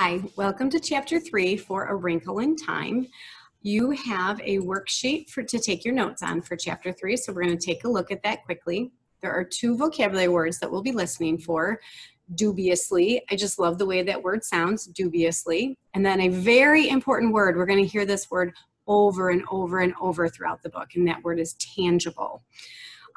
Hi, welcome to chapter three for A Wrinkle in Time. You have a worksheet for to take your notes on for chapter three, so we're going to take a look at that quickly. There are two vocabulary words that we'll be listening for. Dubiously, I just love the way that word sounds, dubiously. And then a very important word, we're going to hear this word over and over and over throughout the book, and that word is tangible.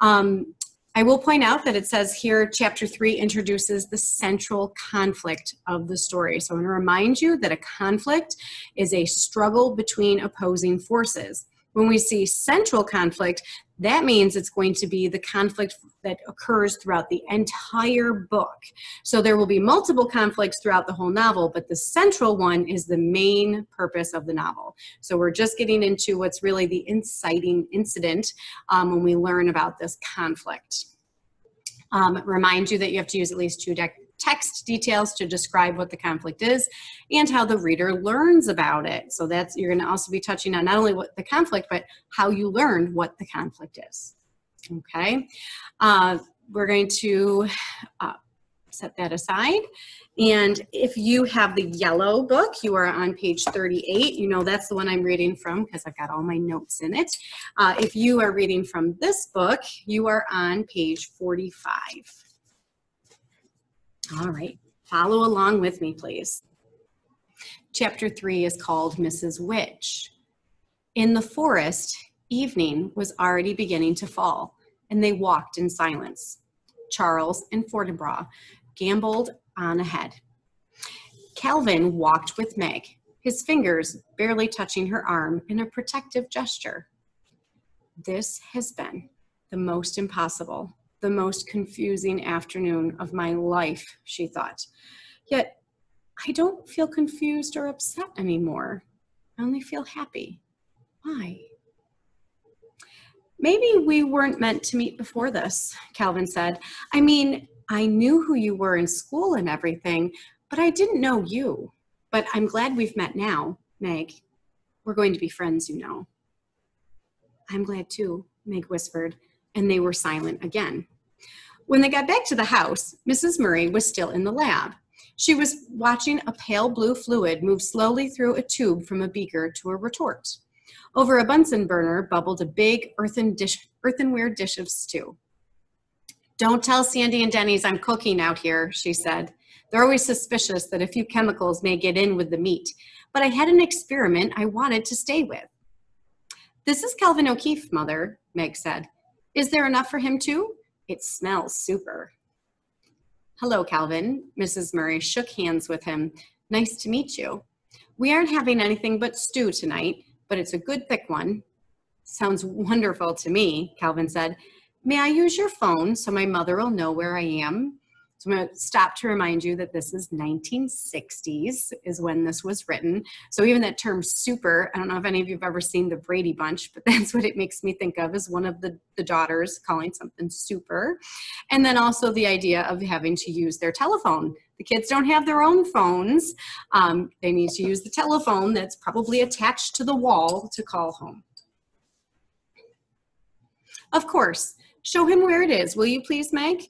Um, I will point out that it says here, chapter three introduces the central conflict of the story. So I want to remind you that a conflict is a struggle between opposing forces. When we see central conflict, that means it's going to be the conflict that occurs throughout the entire book. So there will be multiple conflicts throughout the whole novel, but the central one is the main purpose of the novel. So we're just getting into what's really the inciting incident um, when we learn about this conflict. Um, remind you that you have to use at least two text details to describe what the conflict is and how the reader learns about it. So that's you're going to also be touching on not only what the conflict, but how you learned what the conflict is. Okay, uh, we're going to uh, set that aside. And if you have the yellow book, you are on page 38. You know that's the one I'm reading from because I've got all my notes in it. Uh, if you are reading from this book, you are on page 45. All right, follow along with me, please. Chapter 3 is called Mrs. Which. In the forest, evening was already beginning to fall, and they walked in silence. Charles and Fortinbras gambled on ahead. Calvin walked with Meg, his fingers barely touching her arm in a protective gesture. This has been the most impossible the most confusing afternoon of my life, she thought. Yet, I don't feel confused or upset anymore. I only feel happy. Why? Maybe we weren't meant to meet before this, Calvin said. I mean, I knew who you were in school and everything, but I didn't know you. But I'm glad we've met now, Meg. We're going to be friends, you know. I'm glad too, Meg whispered, and they were silent again. When they got back to the house, Mrs. Murray was still in the lab. She was watching a pale blue fluid move slowly through a tube from a beaker to a retort. Over a Bunsen burner bubbled a big earthen dish, earthenware dish of stew. Don't tell Sandy and Dennys I'm cooking out here, she said. They're always suspicious that a few chemicals may get in with the meat, but I had an experiment I wanted to stay with. This is Calvin O'Keefe, Mother, Meg said. Is there enough for him too? It smells super. Hello, Calvin. Mrs. Murray shook hands with him. Nice to meet you. We aren't having anything but stew tonight, but it's a good thick one. Sounds wonderful to me, Calvin said. May I use your phone so my mother will know where I am? So I'm going to stop to remind you that this is 1960s is when this was written. So even that term super, I don't know if any of you have ever seen the Brady Bunch, but that's what it makes me think of as one of the, the daughters calling something super. And then also the idea of having to use their telephone. The kids don't have their own phones. Um, they need to use the telephone that's probably attached to the wall to call home. Of course, show him where it is, will you please, Meg?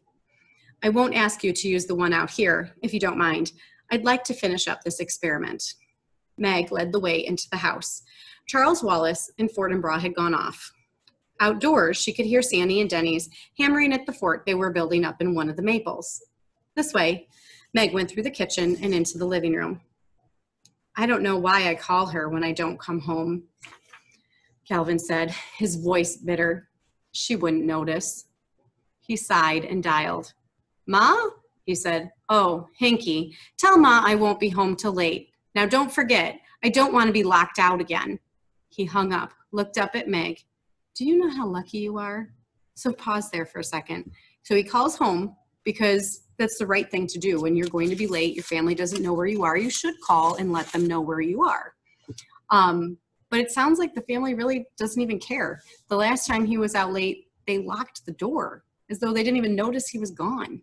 I won't ask you to use the one out here, if you don't mind. I'd like to finish up this experiment. Meg led the way into the house. Charles Wallace and Fortinbras had gone off. Outdoors, she could hear Sandy and Dennys hammering at the fort they were building up in one of the maples. This way, Meg went through the kitchen and into the living room. I don't know why I call her when I don't come home, Calvin said, his voice bitter. She wouldn't notice. He sighed and dialed. Ma? He said, Oh, Hanky, tell Ma I won't be home till late. Now don't forget, I don't want to be locked out again. He hung up, looked up at Meg. Do you know how lucky you are? So pause there for a second. So he calls home because that's the right thing to do. When you're going to be late, your family doesn't know where you are, you should call and let them know where you are. Um, but it sounds like the family really doesn't even care. The last time he was out late, they locked the door as though they didn't even notice he was gone.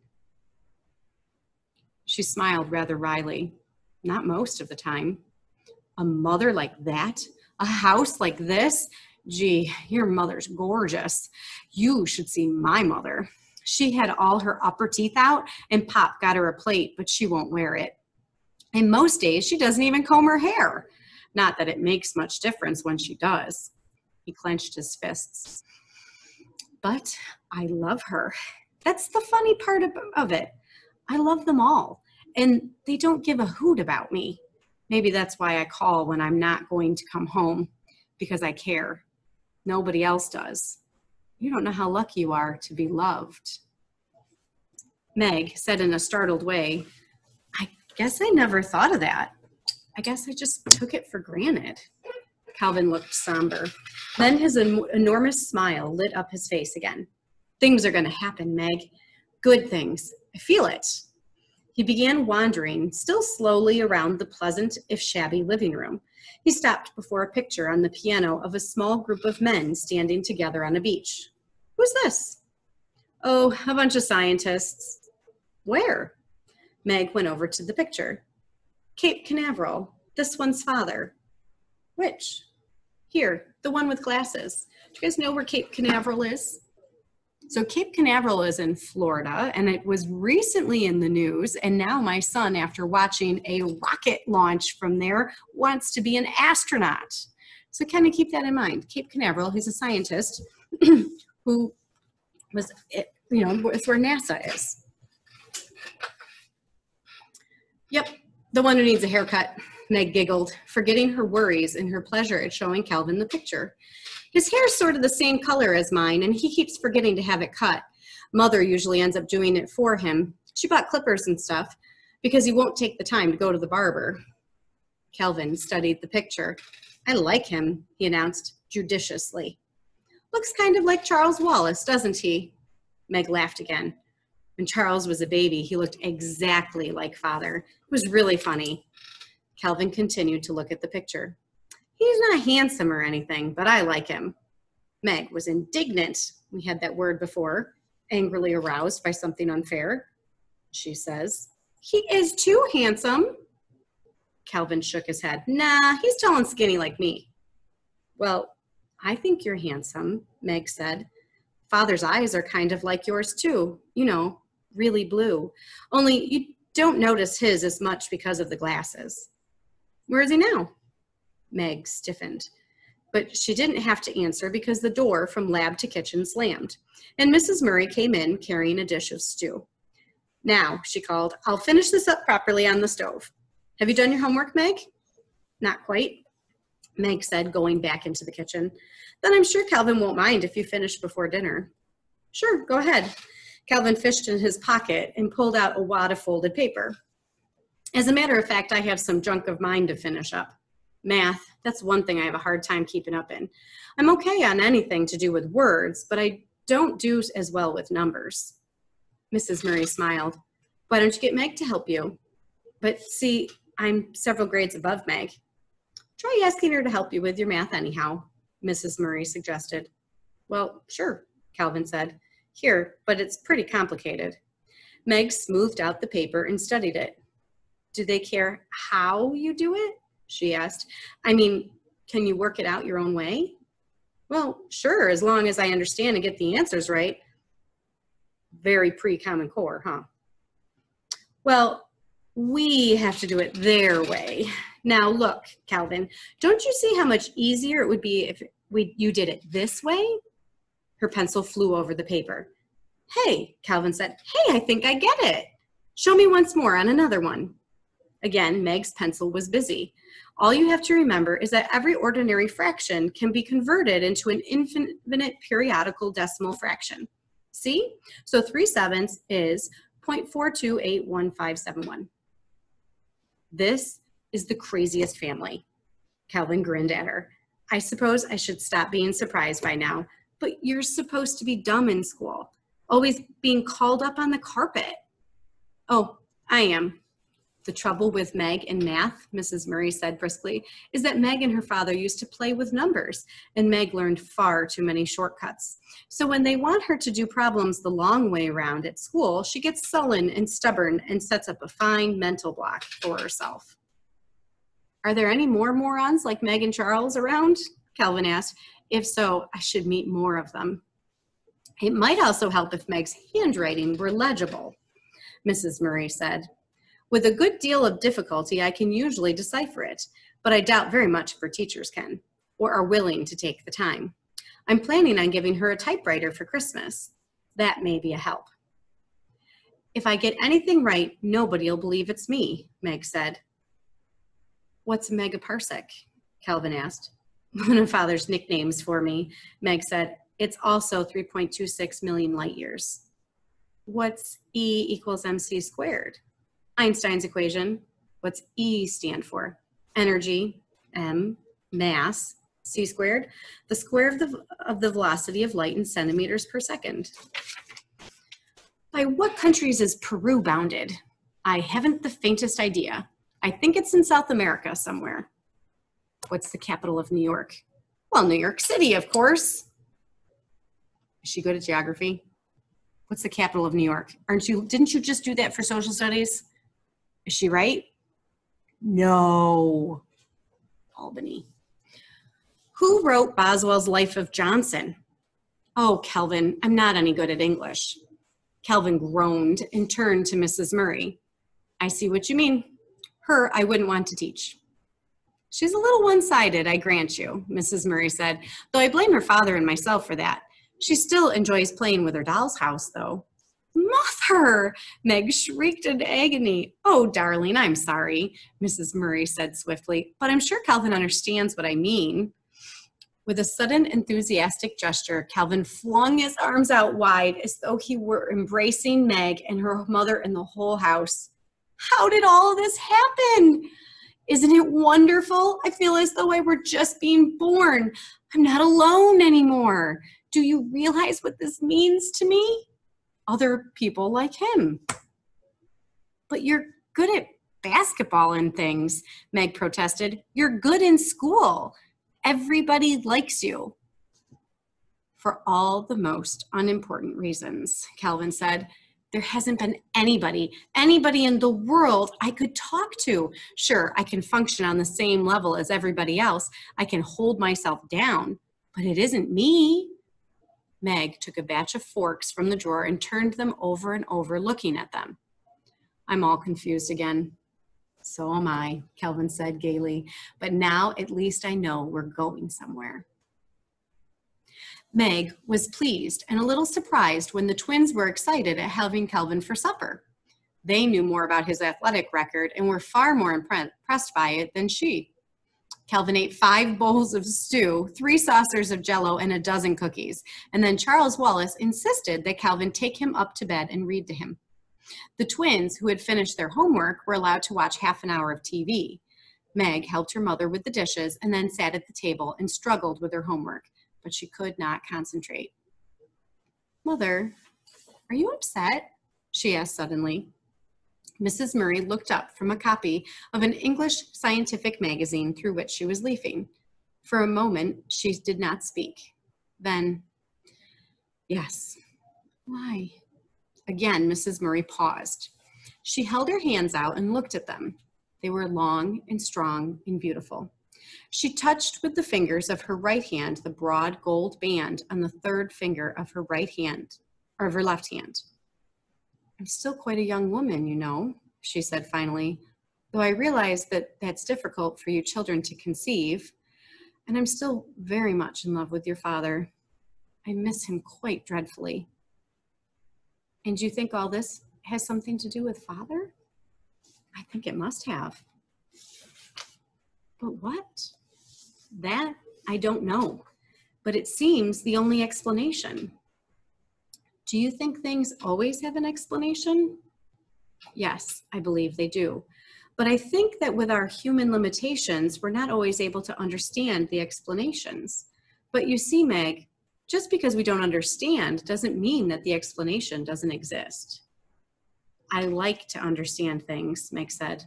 She smiled rather wryly. Not most of the time. A mother like that? A house like this? Gee, your mother's gorgeous. You should see my mother. She had all her upper teeth out, and Pop got her a plate, but she won't wear it. And most days, she doesn't even comb her hair. Not that it makes much difference when she does. He clenched his fists. But I love her. That's the funny part of, of it. I love them all, and they don't give a hoot about me. Maybe that's why I call when I'm not going to come home, because I care. Nobody else does. You don't know how lucky you are to be loved. Meg said in a startled way, I guess I never thought of that. I guess I just took it for granted. Calvin looked somber. Then his en- enormous smile lit up his face again. Things are going to happen, Meg. Good things. I feel it. He began wandering, still slowly, around the pleasant, if shabby, living room. He stopped before a picture on the piano of a small group of men standing together on a beach. Who's this? Oh, a bunch of scientists. Where? Meg went over to the picture. Cape Canaveral, this one's father. Which? Here, the one with glasses. Do you guys know where Cape Canaveral is? So Cape Canaveral is in Florida, and it was recently in the news. And now my son, after watching a rocket launch from there, wants to be an astronaut. So kind of keep that in mind. Cape Canaveral, he's a scientist who was, eh, you know, it's where NASA is. Yep, the one who needs a haircut. Meg giggled, forgetting her worries in her pleasure at showing Calvin the picture. His hair's sort of the same color as mine, and he keeps forgetting to have it cut. Mother usually ends up doing it for him. She bought clippers and stuff because he won't take the time to go to the barber. Calvin studied the picture. I like him, he announced judiciously. Looks kind of like Charles Wallace, doesn't he? Meg laughed again. When Charles was a baby, he looked exactly like father. It was really funny. Calvin continued to look at the picture. He's not handsome or anything, but I like him. Meg was indignant. We had that word before, angrily aroused by something unfair. She says, He is too handsome. Calvin shook his head. Nah, he's tall and skinny like me. Well, I think you're handsome, Meg said. Father's eyes are kind of like yours too, you know, really blue. Only you don't notice his as much because of the glasses. Where is he now? Meg stiffened. But she didn't have to answer because the door from lab to kitchen slammed, and Mrs. Murray came in carrying a dish of stew. Now, she called, I'll finish this up properly on the stove. Have you done your homework, Meg? Not quite, Meg said, going back into the kitchen. Then I'm sure Calvin won't mind if you finish before dinner. Sure, go ahead. Calvin fished in his pocket and pulled out a wad of folded paper. As a matter of fact, I have some junk of mine to finish up math that's one thing i have a hard time keeping up in. I'm okay on anything to do with words but i don't do as well with numbers. Mrs murray smiled. Why don't you get meg to help you? But see i'm several grades above meg. Try asking her to help you with your math anyhow mrs murray suggested. Well sure calvin said. Here but it's pretty complicated. Meg smoothed out the paper and studied it. Do they care how you do it she asked. I mean, can you work it out your own way? Well, sure, as long as I understand and get the answers right. Very pre Common Core, huh? Well, we have to do it their way. Now, look, Calvin, don't you see how much easier it would be if we, you did it this way? Her pencil flew over the paper. Hey, Calvin said, hey, I think I get it. Show me once more on another one. Again, Meg's pencil was busy. All you have to remember is that every ordinary fraction can be converted into an infinite periodical decimal fraction. See? So 3 sevenths is 0.428157. This is the craziest family. Calvin grinned at her. I suppose I should stop being surprised by now, but you're supposed to be dumb in school, always being called up on the carpet. Oh, I am, the trouble with Meg in math, Mrs. Murray said briskly, is that Meg and her father used to play with numbers, and Meg learned far too many shortcuts. So when they want her to do problems the long way around at school, she gets sullen and stubborn and sets up a fine mental block for herself. Are there any more morons like Meg and Charles around? Calvin asked. If so, I should meet more of them. It might also help if Meg's handwriting were legible, Mrs. Murray said. With a good deal of difficulty, I can usually decipher it, but I doubt very much if her teachers can or are willing to take the time. I'm planning on giving her a typewriter for Christmas. That may be a help. If I get anything right, nobody'll believe it's me, Meg said. What's a megaparsec? Calvin asked. One of father's nicknames for me, Meg said. It's also 3.26 million light years. What's E equals mc squared? Einstein's equation. What's E stand for? Energy, M, mass, c squared, the square of the, of the velocity of light in centimeters per second. By what countries is Peru bounded? I haven't the faintest idea. I think it's in South America somewhere. What's the capital of New York? Well, New York City, of course. Is she good at geography? What's the capital of New York? Aren't you, didn't you just do that for social studies? Is she right? No. Albany. Who wrote Boswell's Life of Johnson? Oh, Calvin, I'm not any good at English. Calvin groaned and turned to Mrs. Murray. I see what you mean. Her, I wouldn't want to teach. She's a little one sided, I grant you, Mrs. Murray said, though I blame her father and myself for that. She still enjoys playing with her doll's house, though. Mother! Meg shrieked in agony. Oh, darling, I'm sorry, Mrs. Murray said swiftly, but I'm sure Calvin understands what I mean. With a sudden enthusiastic gesture, Calvin flung his arms out wide as though he were embracing Meg and her mother and the whole house. How did all this happen? Isn't it wonderful? I feel as though I were just being born. I'm not alone anymore. Do you realize what this means to me? Other people like him. But you're good at basketball and things, Meg protested. You're good in school. Everybody likes you. For all the most unimportant reasons, Calvin said. There hasn't been anybody, anybody in the world I could talk to. Sure, I can function on the same level as everybody else. I can hold myself down, but it isn't me. Meg took a batch of forks from the drawer and turned them over and over, looking at them. I'm all confused again. So am I, Calvin said gaily. But now at least I know we're going somewhere. Meg was pleased and a little surprised when the twins were excited at having Calvin for supper. They knew more about his athletic record and were far more impressed by it than she. Calvin ate five bowls of stew, three saucers of jello, and a dozen cookies. And then Charles Wallace insisted that Calvin take him up to bed and read to him. The twins, who had finished their homework, were allowed to watch half an hour of TV. Meg helped her mother with the dishes and then sat at the table and struggled with her homework, but she could not concentrate. Mother, are you upset? She asked suddenly. Mrs. Murray looked up from a copy of an English scientific magazine through which she was leafing. For a moment, she did not speak. Then, yes. Why? Again, Mrs. Murray paused. She held her hands out and looked at them. They were long and strong and beautiful. She touched with the fingers of her right hand the broad gold band on the third finger of her right hand, or of her left hand. I'm still quite a young woman, you know, she said finally, though I realize that that's difficult for you children to conceive, and I'm still very much in love with your father. I miss him quite dreadfully. And you think all this has something to do with father? I think it must have. But what? That I don't know. But it seems the only explanation. Do you think things always have an explanation? Yes, I believe they do. But I think that with our human limitations, we're not always able to understand the explanations. But you see, Meg, just because we don't understand doesn't mean that the explanation doesn't exist. I like to understand things, Meg said.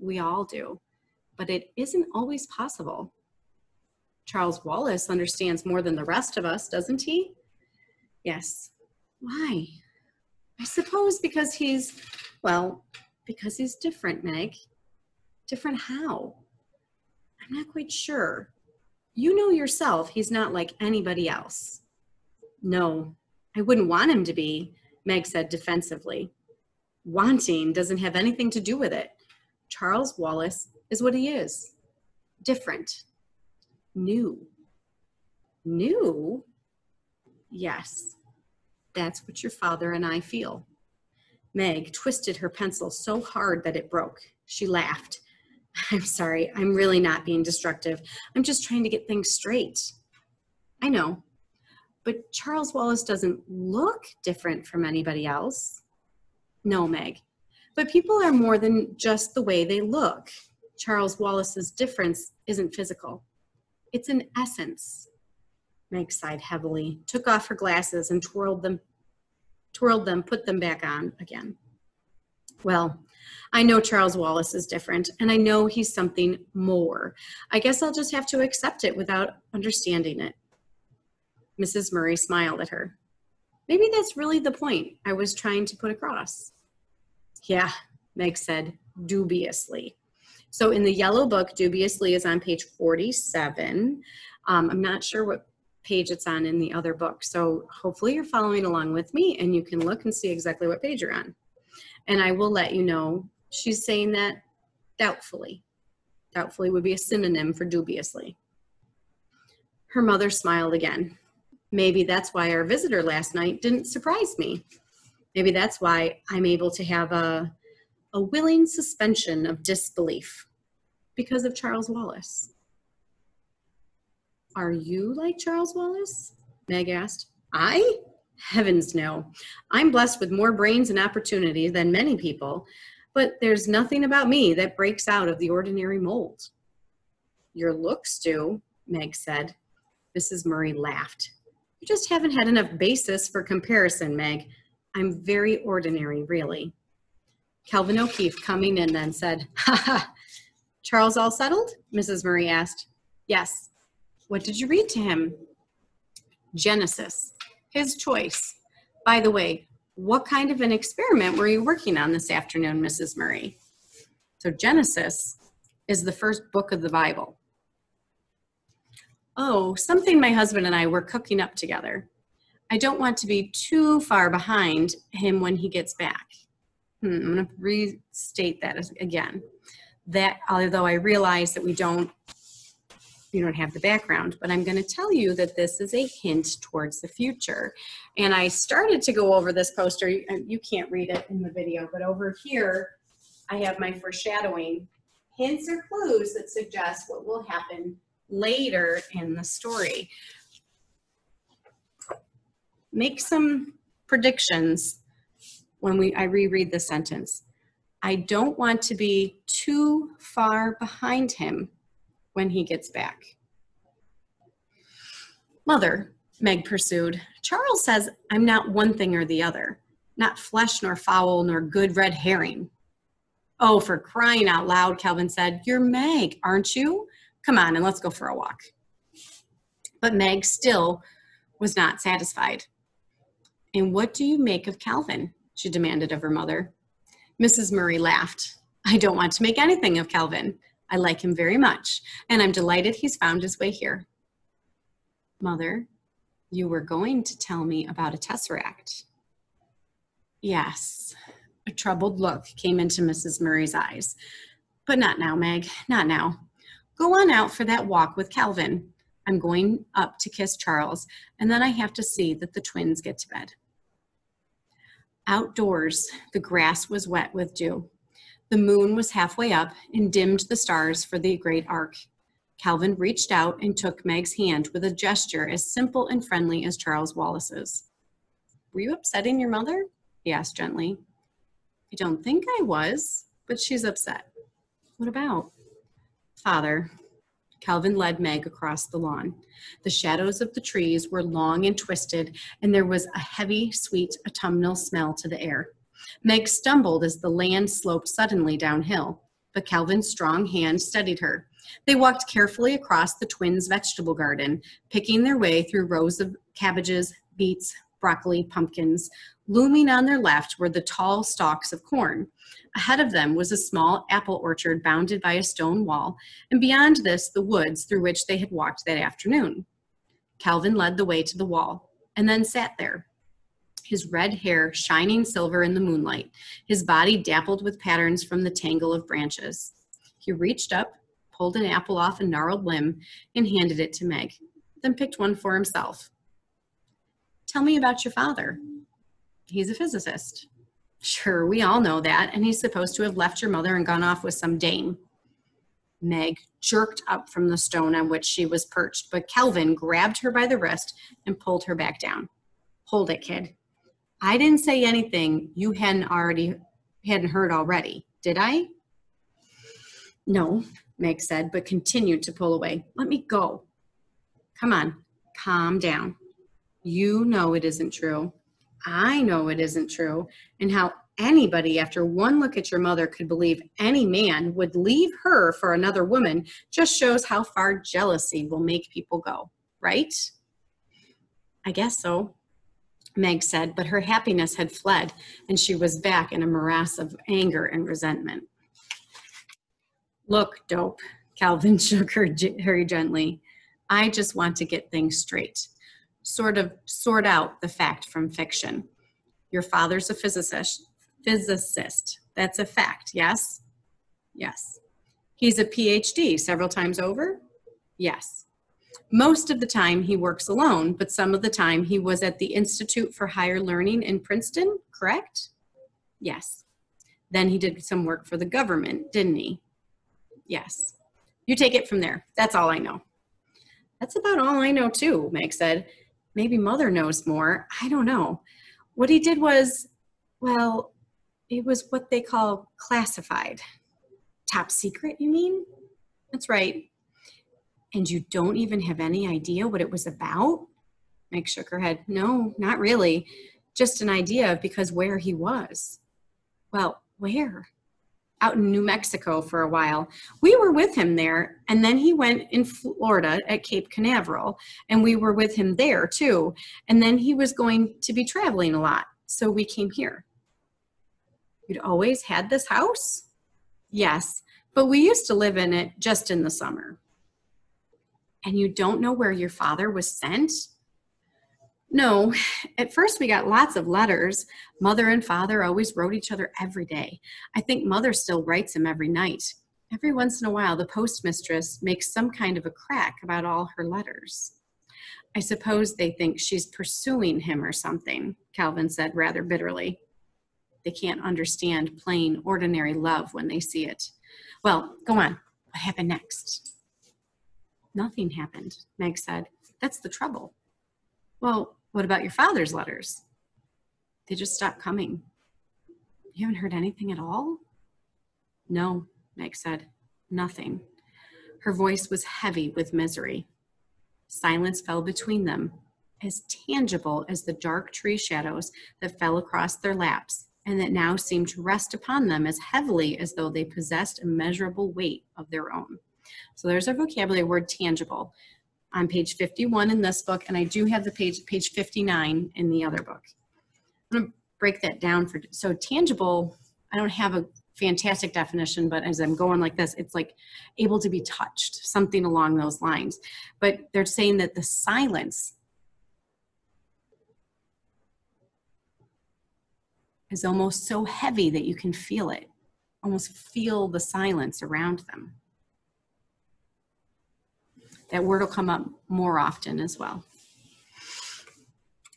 We all do, but it isn't always possible. Charles Wallace understands more than the rest of us, doesn't he? Yes. Why? I suppose because he's, well, because he's different, Meg. Different how? I'm not quite sure. You know yourself he's not like anybody else. No, I wouldn't want him to be, Meg said defensively. Wanting doesn't have anything to do with it. Charles Wallace is what he is different, new. New? Yes, that's what your father and I feel. Meg twisted her pencil so hard that it broke. She laughed. I'm sorry, I'm really not being destructive. I'm just trying to get things straight. I know, but Charles Wallace doesn't look different from anybody else. No, Meg, but people are more than just the way they look. Charles Wallace's difference isn't physical, it's an essence. Meg sighed heavily, took off her glasses, and twirled them, twirled them, put them back on again. Well, I know Charles Wallace is different, and I know he's something more. I guess I'll just have to accept it without understanding it. Mrs. Murray smiled at her. Maybe that's really the point I was trying to put across. Yeah, Meg said dubiously. So in the yellow book, dubiously is on page 47. Um, I'm not sure what page it's on in the other book. So hopefully you're following along with me and you can look and see exactly what page you're on. And I will let you know she's saying that doubtfully. Doubtfully would be a synonym for dubiously. Her mother smiled again. Maybe that's why our visitor last night didn't surprise me. Maybe that's why I'm able to have a, a willing suspension of disbelief because of Charles Wallace. Are you like Charles Wallace? Meg asked. I? Heavens no. I'm blessed with more brains and opportunity than many people, but there's nothing about me that breaks out of the ordinary mold. Your looks do, Meg said. Mrs. Murray laughed. You just haven't had enough basis for comparison, Meg. I'm very ordinary, really. Calvin O'Keefe coming in then said, Ha ha, Charles all settled? Mrs. Murray asked. Yes. What did you read to him? Genesis, his choice. By the way, what kind of an experiment were you working on this afternoon, Mrs. Murray? So, Genesis is the first book of the Bible. Oh, something my husband and I were cooking up together. I don't want to be too far behind him when he gets back. Hmm, I'm going to restate that again. That although I realize that we don't you don't have the background, but I'm going to tell you that this is a hint towards the future. And I started to go over this poster. Uh, you can't read it in the video, but over here, I have my foreshadowing hints or clues that suggest what will happen later in the story. Make some predictions when we I reread the sentence. I don't want to be too far behind him when he gets back. Mother, Meg pursued, Charles says I'm not one thing or the other, not flesh nor fowl nor good red herring. Oh, for crying out loud, Calvin said, You're Meg, aren't you? Come on and let's go for a walk. But Meg still was not satisfied. And what do you make of Calvin? she demanded of her mother. Mrs. Murray laughed. I don't want to make anything of Calvin. I like him very much, and I'm delighted he's found his way here. Mother, you were going to tell me about a tesseract. Yes. A troubled look came into Mrs. Murray's eyes. But not now, Meg, not now. Go on out for that walk with Calvin. I'm going up to kiss Charles, and then I have to see that the twins get to bed. Outdoors, the grass was wet with dew. The moon was halfway up and dimmed the stars for the great arc. Calvin reached out and took Meg's hand with a gesture as simple and friendly as Charles Wallace's. Were you upsetting your mother? he asked gently. I don't think I was, but she's upset. What about? Father. Calvin led Meg across the lawn. The shadows of the trees were long and twisted, and there was a heavy, sweet autumnal smell to the air. Meg stumbled as the land sloped suddenly downhill, but Calvin's strong hand steadied her. They walked carefully across the twins' vegetable garden, picking their way through rows of cabbages, beets, broccoli, pumpkins. Looming on their left were the tall stalks of corn. Ahead of them was a small apple orchard bounded by a stone wall, and beyond this, the woods through which they had walked that afternoon. Calvin led the way to the wall and then sat there. His red hair shining silver in the moonlight, his body dappled with patterns from the tangle of branches. He reached up, pulled an apple off a gnarled limb, and handed it to Meg, then picked one for himself. Tell me about your father. He's a physicist. Sure, we all know that, and he's supposed to have left your mother and gone off with some dame. Meg jerked up from the stone on which she was perched, but Calvin grabbed her by the wrist and pulled her back down. Hold it, kid. I didn't say anything you hadn't already hadn't heard already, did I? No, Meg said, but continued to pull away. Let me go. Come on, calm down. You know it isn't true. I know it isn't true. And how anybody, after one look at your mother, could believe any man would leave her for another woman just shows how far jealousy will make people go, right? I guess so, Meg said, but her happiness had fled and she was back in a morass of anger and resentment. Look, dope, Calvin shook her, her gently. I just want to get things straight. Sort of sort out the fact from fiction. Your father's a physicist. Physicist. That's a fact, yes? Yes. He's a PhD several times over? Yes. Most of the time he works alone, but some of the time he was at the Institute for Higher Learning in Princeton, correct? Yes. Then he did some work for the government, didn't he? Yes. You take it from there. That's all I know. That's about all I know, too, Meg said. Maybe Mother knows more. I don't know. What he did was, well, it was what they call classified. Top secret, you mean? That's right. And you don't even have any idea what it was about? Meg shook her head. No, not really. Just an idea because where he was. Well, where? Out in New Mexico for a while. We were with him there, and then he went in Florida at Cape Canaveral, and we were with him there too. And then he was going to be traveling a lot, so we came here. You'd always had this house? Yes, but we used to live in it just in the summer and you don't know where your father was sent? No, at first we got lots of letters. Mother and father always wrote each other every day. I think mother still writes him every night. Every once in a while, the postmistress makes some kind of a crack about all her letters. I suppose they think she's pursuing him or something, Calvin said rather bitterly. They can't understand plain, ordinary love when they see it. Well, go on. What happened next? Nothing happened, Meg said. That's the trouble. Well, what about your father's letters? They just stopped coming. You haven't heard anything at all? No, Meg said. Nothing. Her voice was heavy with misery. Silence fell between them, as tangible as the dark tree shadows that fell across their laps and that now seemed to rest upon them as heavily as though they possessed a measurable weight of their own. So there's our vocabulary word tangible on page 51 in this book, and I do have the page, page 59 in the other book. I'm gonna break that down for, so tangible, I don't have a fantastic definition, but as I'm going like this, it's like able to be touched, something along those lines. But they're saying that the silence is almost so heavy that you can feel it, almost feel the silence around them that word will come up more often as well.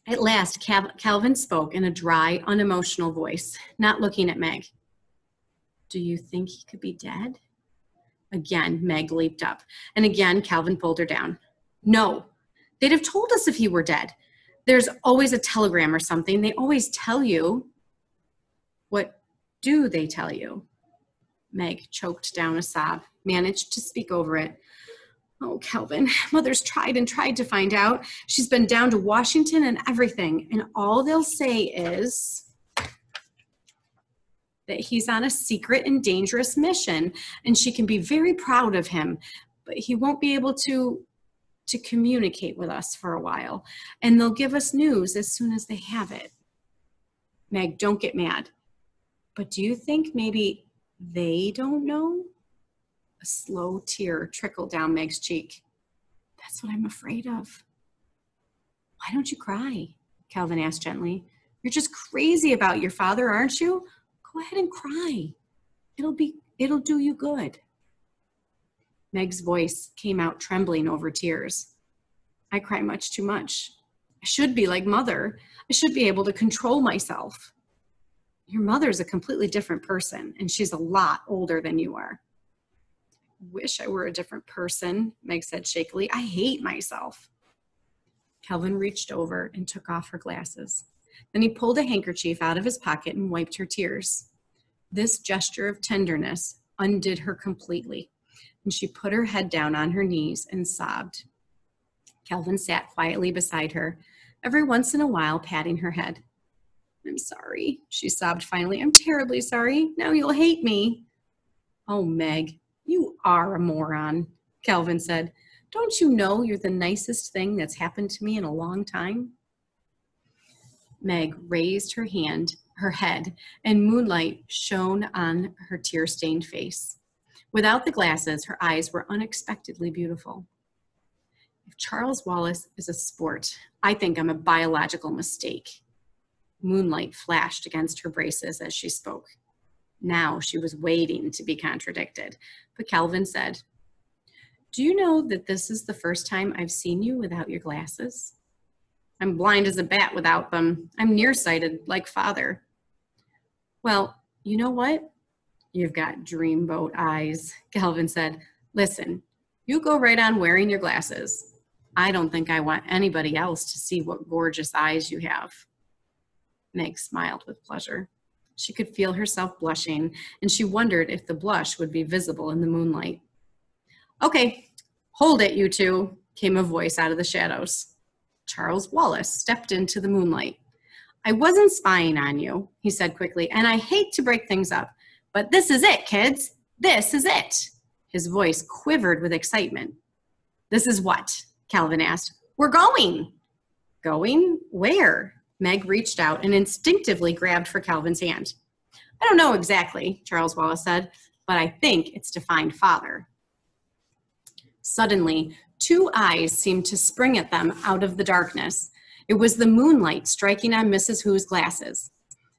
At last, Calvin spoke in a dry, unemotional voice, not looking at Meg. Do you think he could be dead? Again, Meg leaped up, and again, Calvin pulled her down. No, they'd have told us if he were dead. There's always a telegram or something. They always tell you. What do they tell you? Meg choked down a sob, managed to speak over it, Oh, Calvin, mother's tried and tried to find out. She's been down to Washington and everything. And all they'll say is that he's on a secret and dangerous mission and she can be very proud of him. But he won't be able to to communicate with us for a while. And they'll give us news as soon as they have it. Meg, don't get mad. But do you think maybe they don't know? A slow tear trickled down Meg's cheek. That's what I'm afraid of. Why don't you cry? Calvin asked gently. You're just crazy about your father, aren't you? Go ahead and cry. It'll be it'll do you good. Meg's voice came out trembling over tears. I cry much too much. I should be like mother. I should be able to control myself. Your mother's a completely different person, and she's a lot older than you are. Wish I were a different person, Meg said shakily. I hate myself. Calvin reached over and took off her glasses. Then he pulled a handkerchief out of his pocket and wiped her tears. This gesture of tenderness undid her completely, and she put her head down on her knees and sobbed. Calvin sat quietly beside her, every once in a while patting her head. I'm sorry, she sobbed finally. I'm terribly sorry. Now you'll hate me. Oh, Meg, are a moron, Calvin said. Don't you know you're the nicest thing that's happened to me in a long time? Meg raised her hand, her head, and moonlight shone on her tear stained face. Without the glasses, her eyes were unexpectedly beautiful. If Charles Wallace is a sport, I think I'm a biological mistake. Moonlight flashed against her braces as she spoke. Now she was waiting to be contradicted, but Calvin said, Do you know that this is the first time I've seen you without your glasses? I'm blind as a bat without them. I'm nearsighted like father. Well, you know what? You've got dreamboat eyes, Calvin said. Listen, you go right on wearing your glasses. I don't think I want anybody else to see what gorgeous eyes you have. Meg smiled with pleasure. She could feel herself blushing, and she wondered if the blush would be visible in the moonlight. Okay, hold it, you two, came a voice out of the shadows. Charles Wallace stepped into the moonlight. I wasn't spying on you, he said quickly, and I hate to break things up, but this is it, kids. This is it. His voice quivered with excitement. This is what? Calvin asked. We're going. Going? Where? Meg reached out and instinctively grabbed for Calvin's hand. I don't know exactly, Charles Wallace said, but I think it's to find father. Suddenly, two eyes seemed to spring at them out of the darkness. It was the moonlight striking on Mrs. Who's glasses.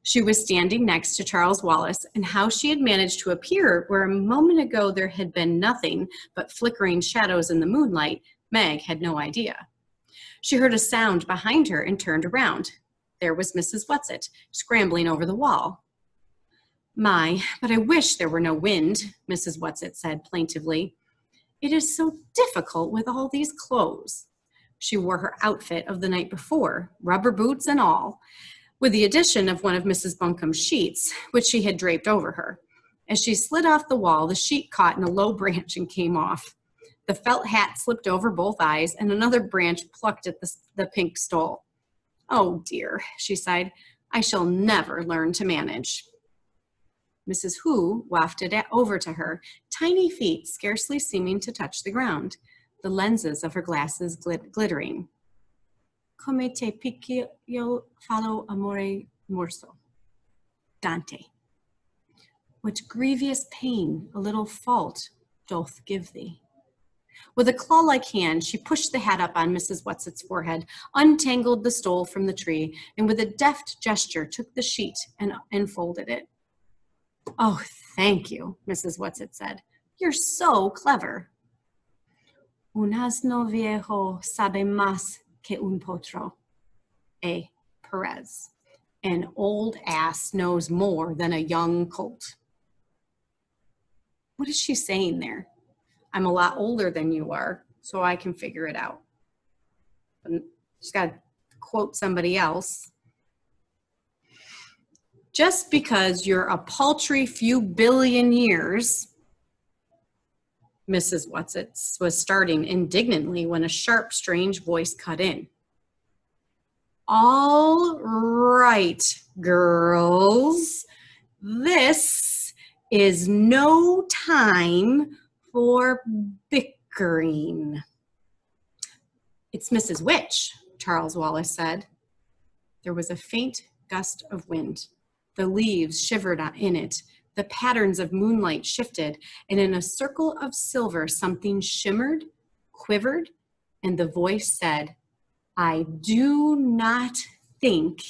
She was standing next to Charles Wallace, and how she had managed to appear where a moment ago there had been nothing but flickering shadows in the moonlight, Meg had no idea. She heard a sound behind her and turned around there was Mrs. Whatsit scrambling over the wall. My, but I wish there were no wind, Mrs. Whatsit said plaintively. It is so difficult with all these clothes. She wore her outfit of the night before, rubber boots and all, with the addition of one of Mrs. Buncombe's sheets, which she had draped over her. As she slid off the wall, the sheet caught in a low branch and came off. The felt hat slipped over both eyes, and another branch plucked at the, the pink stole. Oh dear, she sighed, I shall never learn to manage. Mrs. Who wafted it over to her, tiny feet scarcely seeming to touch the ground, the lenses of her glasses glit- glittering. Come te picchio fallo amore morso. Dante. What grievous pain a little fault doth give thee. With a claw like hand, she pushed the hat up on Mrs. Whatsit's forehead, untangled the stole from the tree, and with a deft gesture took the sheet and unfolded it. Oh, thank you, Mrs. Whatsit said. You're so clever. Un asno viejo sabe más que un potro. A. Perez. An old ass knows more than a young colt. What is she saying there? I'm a lot older than you are, so I can figure it out. And just got to quote somebody else. Just because you're a paltry few billion years, Mrs. Whatsit was starting indignantly when a sharp, strange voice cut in. All right, girls, this is no time for bickering. It's Mrs. Which, Charles Wallace said. There was a faint gust of wind. The leaves shivered in it. The patterns of moonlight shifted, and in a circle of silver, something shimmered, quivered, and the voice said, I do not think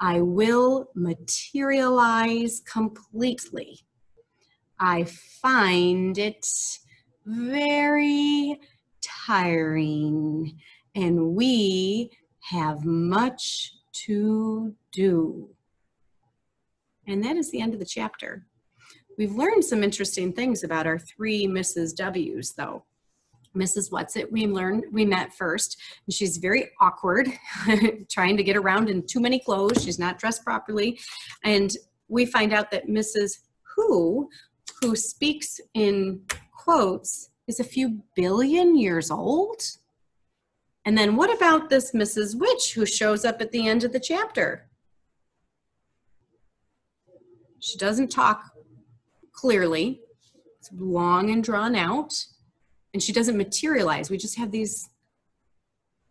I will materialize completely. I find it very tiring, and we have much to do. And that is the end of the chapter. We've learned some interesting things about our three Mrs. W's, though. Mrs. Whatsit, we learned we met first, and she's very awkward, trying to get around in too many clothes. She's not dressed properly, and we find out that Mrs. Who, who speaks in quotes, is a few billion years old. And then what about this Mrs. Which who shows up at the end of the chapter? She doesn't talk clearly. It's long and drawn out. And she doesn't materialize. We just have these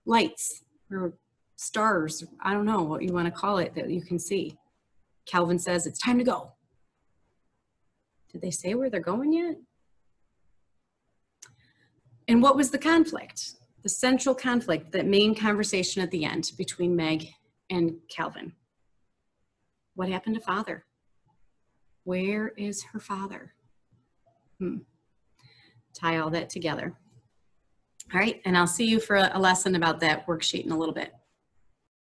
lights or stars. I don't know what you want to call it that you can see. Calvin says it's time to go. Did they say where they're going yet? And what was the conflict? The central conflict, that main conversation at the end between Meg and Calvin. What happened to father? Where is her father? Hmm. Tie all that together. All right, and I'll see you for a lesson about that worksheet in a little bit.